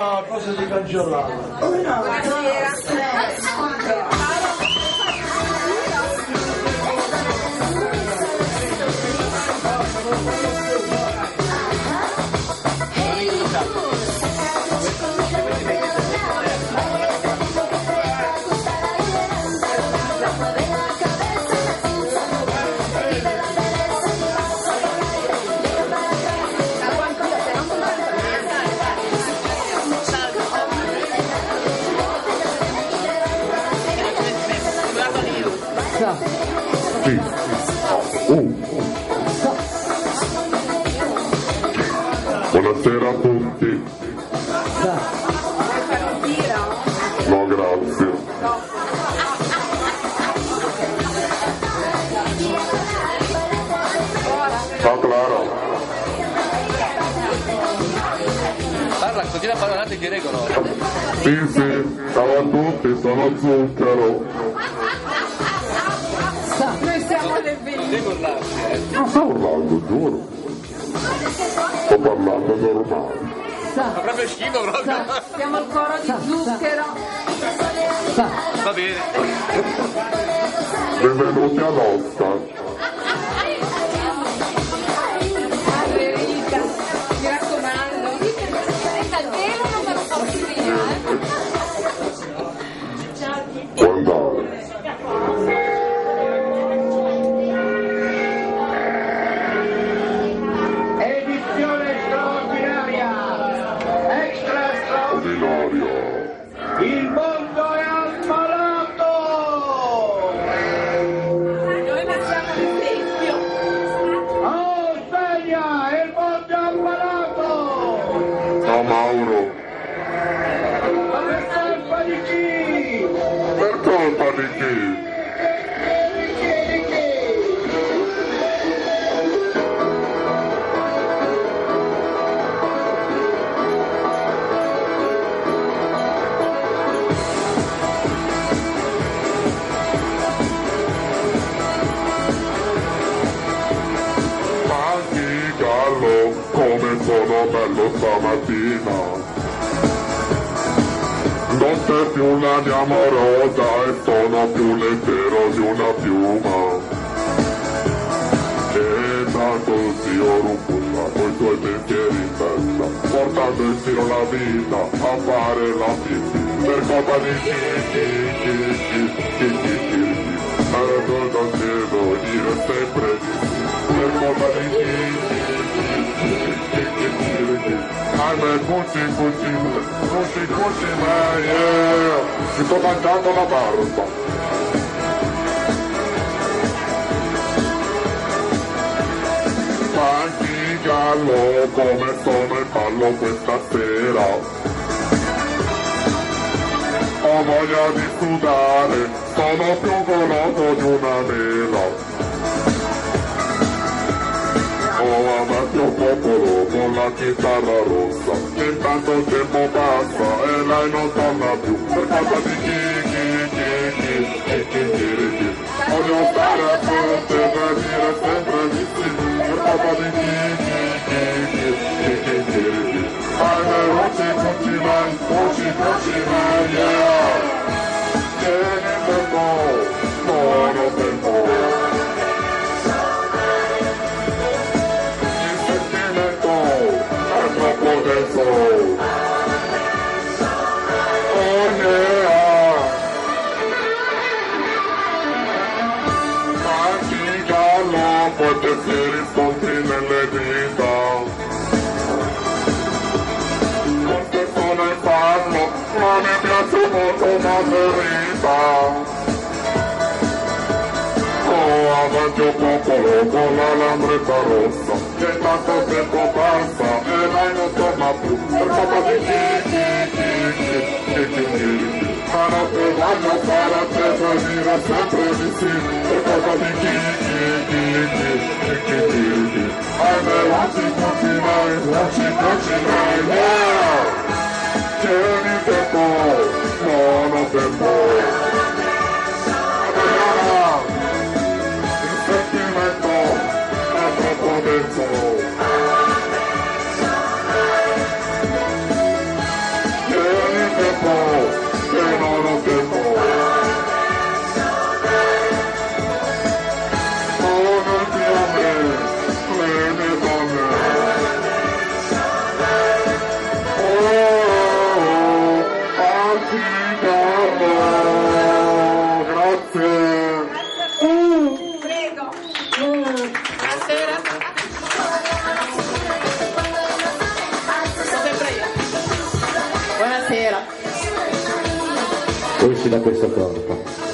cosa di cancellare. Sì. Uh. Buonasera a tutti. No, grazie. Ciao Clara. Parla, continua a parlare, ti regolo. Sì, sì. Ciao a tutti, sono Zucchero. Urlarci, eh. Non sto urlando, giuro. Sto parlando normale. Fa proprio schifo proprio. Siamo il coro di zucchero. Va bene. Benvenuti a Losta. Federica, Extra straordinaria! Ordinario. Il mondo è ammalato! Noi facciamo l'esempio. Oh, sveglia! Il mondo è ammalato! Ciao Mauro. Ma per colpa di chi? Per colpa di chi? Come sono bello stamattina. Non c'è più la mia amorosa e sono più leggero di una piuma. E tanto io rumbulla coi tuoi pensieri in testa, portando in giro la vita a fare la pipì. Per colpa di chi, chi, chi, chi, chi, chi, chi, chi. Sarebbe da cielo dire sempre di sì. Per colpa di chi, chi, chi, chi. Ahimè, cuci, cuci, cuci, cuci, ma yeah. Mi sto mangiando la barba. Manchi gallo come sono in ballo questa sera Ho voglia di sudare, sono più goloso di una mela la chitarra rossa Intanto il tempo passa e lei non torna più Per colpa di chi, chi, chi, chi, chi, chi, chi, chi Voglio stare a fronte per dire sempre di sì Per colpa di chi, chi, chi, chi, chi, chi, chi, chi Ahimè, voci, voci, mai, voci, voci, mai, molto Margherita Oh, avanti un popolo con la lambretta rossa Che tanto tempo passa e lei non torna più Per colpa di chi, chi, chi, chi, chi, chi, chi, chi Ma non te voglio fare a te per dire sempre di sì Per colpa di chi, chi, chi, chi, chi, chi, chi, chi Ahimè, non ci continuai, non ci continuai, yeah Tieni tempo, Super Bowl. Da questo corpo.